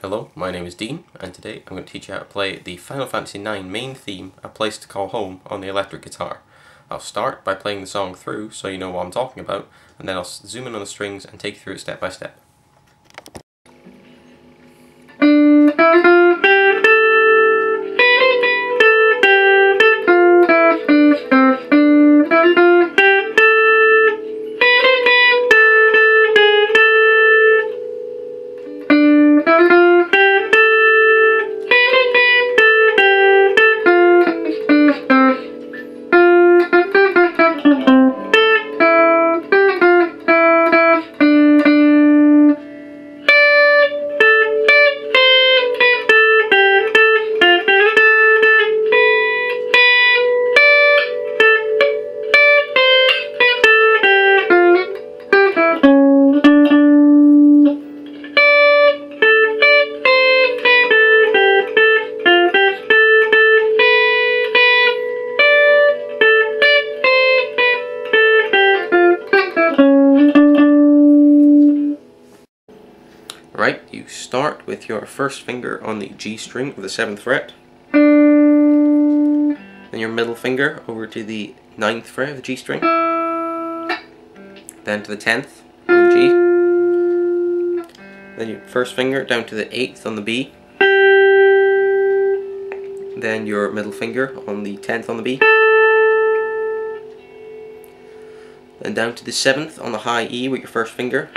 Hello, my name is Dean, and today I'm going to teach you how to play the Final Fantasy IX main theme, A Place to Call Home, on the electric guitar. I'll start by playing the song through so you know what I'm talking about, and then I'll zoom in on the strings and take you through it step by step. Start with your first finger on the G string of the 7th fret. Then your middle finger over to the 9th fret of the G string. Then to the 10th on the G. Then your first finger down to the 8th on the B. Then your middle finger on the 10th on the B. Then down to the 7th on the high E with your first finger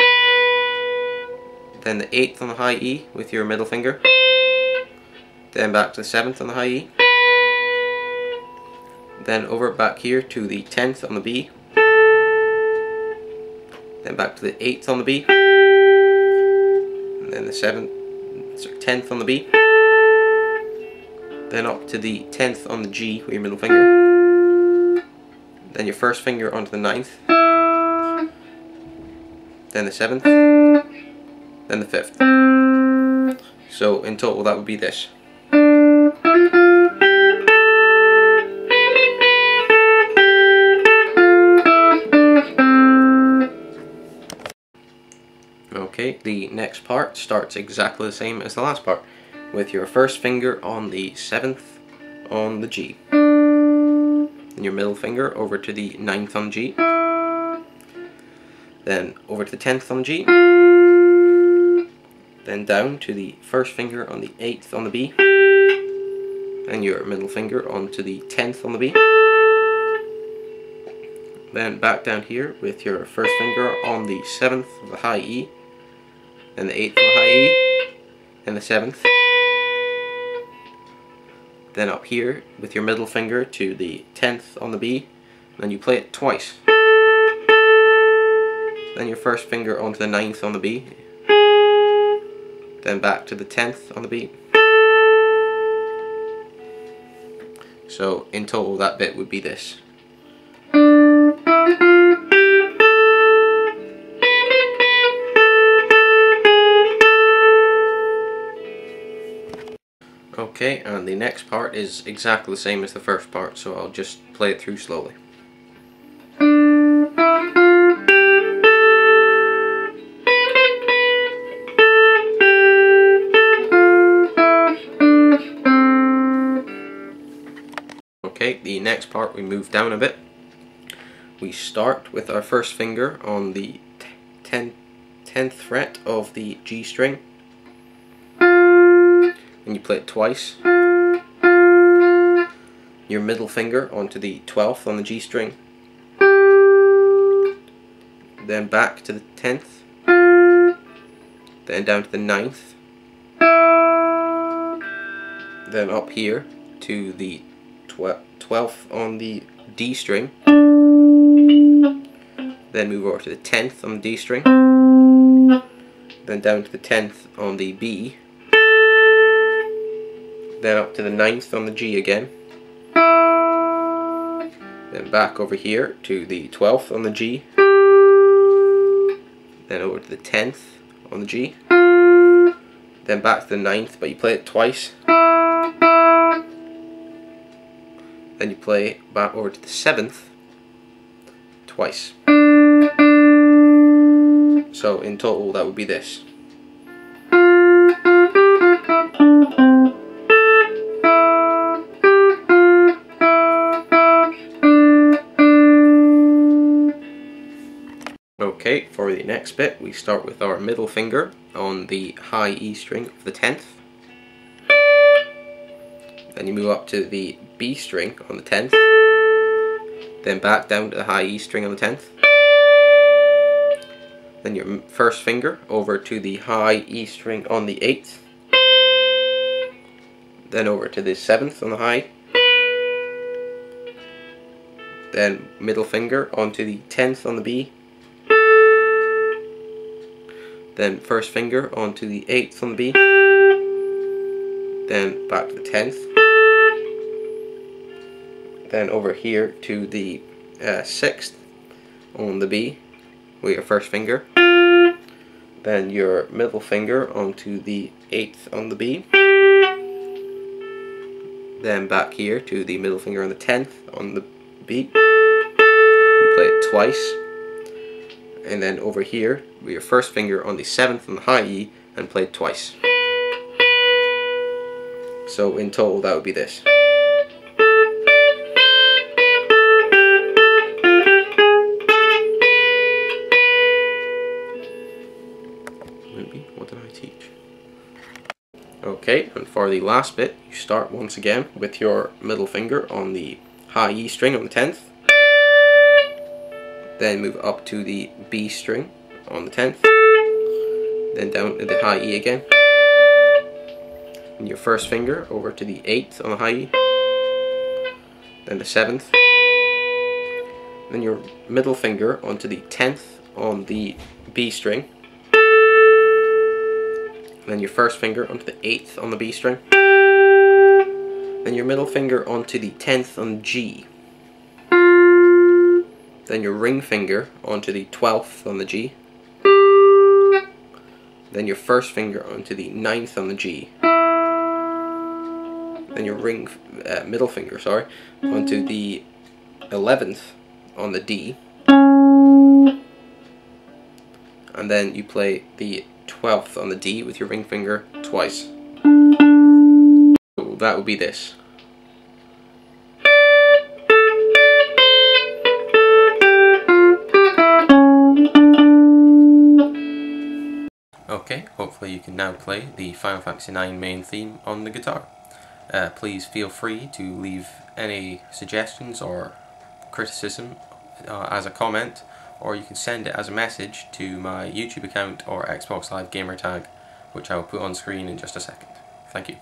then the 8th on the high E with your middle finger, then back to the 7th on the high E, then over back here to the 10th on the B, then back to the 8th on the B, and then the 7th, sorry, 10th on the B, then up to the 10th on the G with your middle finger, then your first finger onto the 9th, then the 7th, then the fifth. So in total that would be this. Okay, the next part starts exactly the same as the last part, with your first finger on the 7th on the G, and your middle finger over to the ninth on G, then over to the 10th on G, then down to the first finger on the 8th on the B, and your middle finger onto the 10th on the B. Then back down here with your first finger on the 7th of the high E, then the 8th of the high E, and the 7th. Then up here with your middle finger to the 10th on the B, then you play it twice. Then your first finger onto the ninth on the B, then back to the 10th on the beat. So in total that bit would be this. Okay, and the next part is exactly the same as the first part, so I'll just play it through slowly. Okay, the next part we move down a bit. We start with our first finger on the 10th, 10th fret of the G string. And you play it twice. Your middle finger onto the 12th on the G string. Then back to the 10th. Then down to the 9th. Then up here to the 12th on the D string, then move over to the 10th on the D string, then down to the 10th on the B, then up to the 9th on the G again, then back over here to the 12th on the G, then over to the 10th on the G, then back to the 9th, but you play it twice. Then you play back over to the seventh twice. So in total that would be this. Okay, for the next bit we start with our middle finger on the high E string of the 10th. Then you move up to the B string on the 10th. Then back down to the high E string on the 10th. Then your first finger over to the high E string on the 8th. Then over to the 7th on the high. Then middle finger onto the 10th on the B then first finger onto the 8th on the B, then back to the 10th, then over here to the uh, 6th on the B with your first finger, then your middle finger onto the 8th on the B, then back here to the middle finger on the 10th on the B, you play it twice, and then over here with your first finger on the 7th on the high E and play it twice. So in total that would be this. Teach? Okay, and for the last bit, you start once again with your middle finger on the high E string on the 10th then move up to the B string on the 10th, then down to the high E again, and your first finger over to the 8th on the high E, then the 7th, then your middle finger onto the 10th on the B string, then your first finger onto the 8th on the B string, then your middle finger onto the 10th on G, then your ring finger onto the 12th on the G, then your first finger onto the 9th on the G, then your ring, uh, middle finger, sorry, onto the 11th on the D, and then you play the 12th on the D with your ring finger twice. That would be this. Okay, hopefully you can now play the Final Fantasy IX main theme on the guitar. Uh, please feel free to leave any suggestions or criticism uh, as a comment, or you can send it as a message to my YouTube account or Xbox Live gamer tag, which I will put on screen in just a second. Thank you.